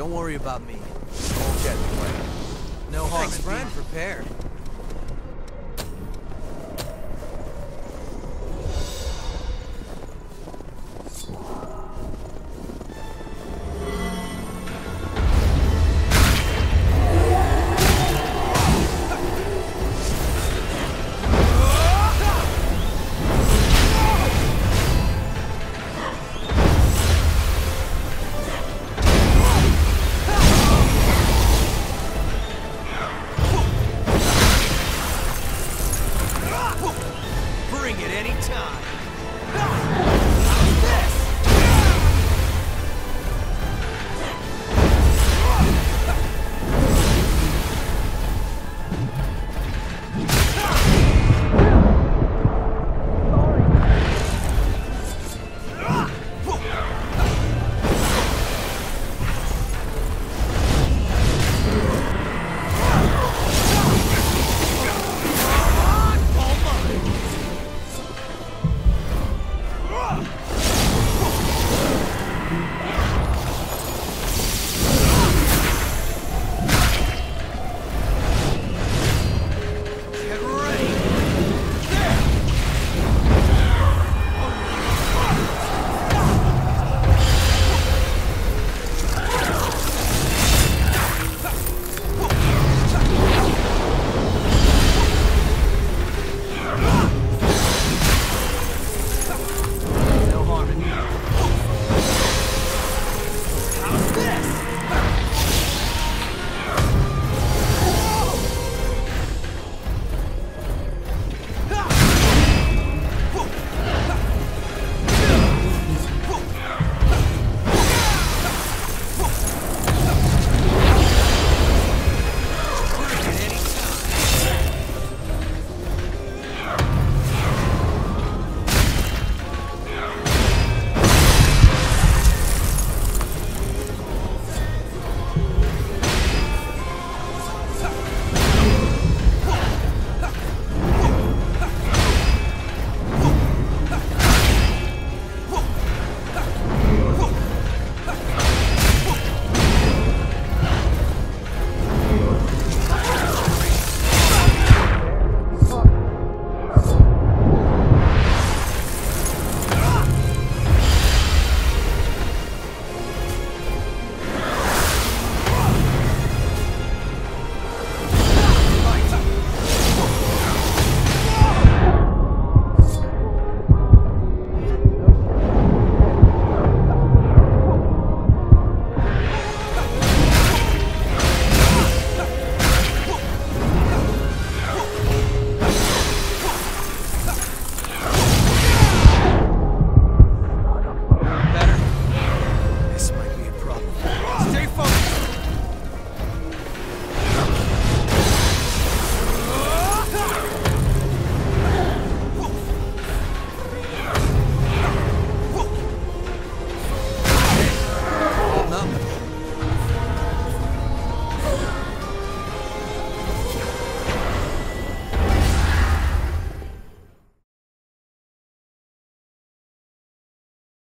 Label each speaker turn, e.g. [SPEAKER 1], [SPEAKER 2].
[SPEAKER 1] Don't worry about me. Won't get in the way. No harm
[SPEAKER 2] Thanks, friend.
[SPEAKER 1] prepared. time.